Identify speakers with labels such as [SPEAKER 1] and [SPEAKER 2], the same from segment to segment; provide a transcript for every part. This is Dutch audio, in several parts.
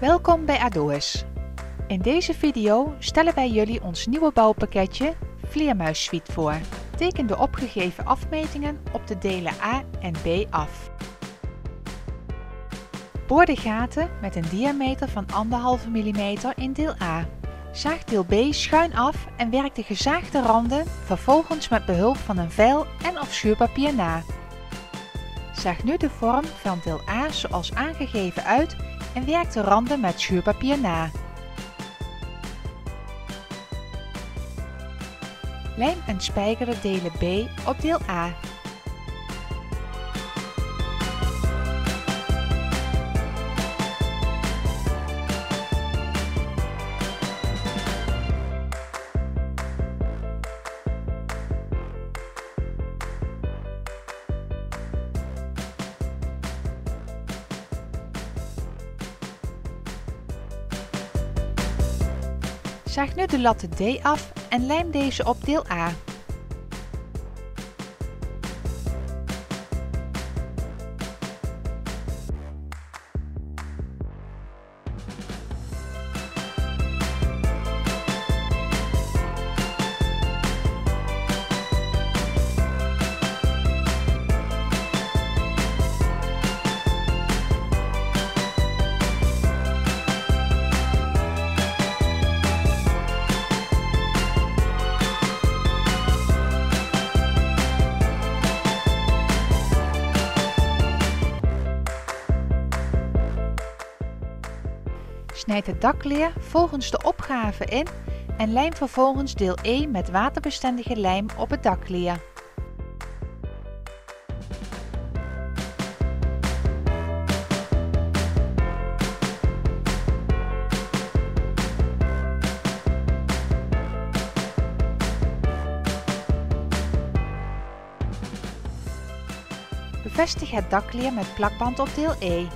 [SPEAKER 1] Welkom bij Adoes. In deze video stellen wij jullie ons nieuwe bouwpakketje Vleermuis Suite voor. Teken de opgegeven afmetingen op de delen A en B af. Boor de gaten met een diameter van 1,5 mm in deel A. Zaag deel B schuin af en werk de gezaagde randen vervolgens met behulp van een veil en of schuurpapier na. Zaag nu de vorm van deel A zoals aangegeven uit en werk de randen met schuurpapier na. Lijm en spijker de delen B op deel A. Zaag nu de latten D af en lijm deze op deel A. Snijd het dakleer volgens de opgave in en lijm vervolgens deel E met waterbestendige lijm op het dakleer. Bevestig het dakleer met plakband op deel E.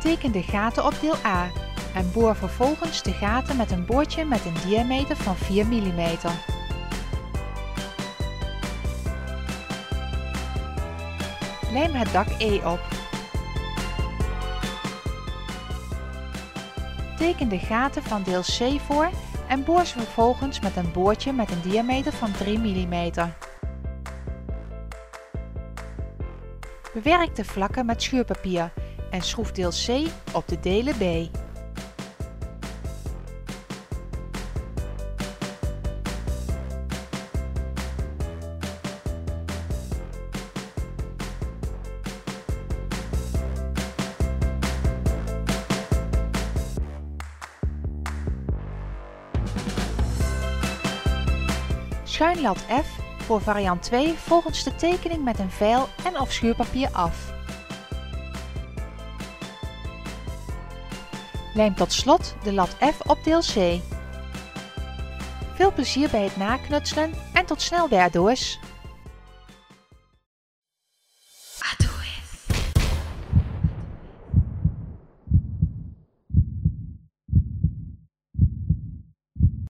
[SPEAKER 1] Teken de gaten op deel A en boor vervolgens de gaten met een boordje met een diameter van 4 mm. Lijm het dak E op. Teken de gaten van deel C voor en boor ze vervolgens met een boordje met een diameter van 3 mm. Bewerk de vlakken met schuurpapier en schroef deel C op de delen B. Schuin lat F voor variant 2 volgens de tekening met een veil en of schuurpapier af. Lijm tot slot de lat F op deel C. Veel plezier bij het naknutselen en tot snel bij Adoes!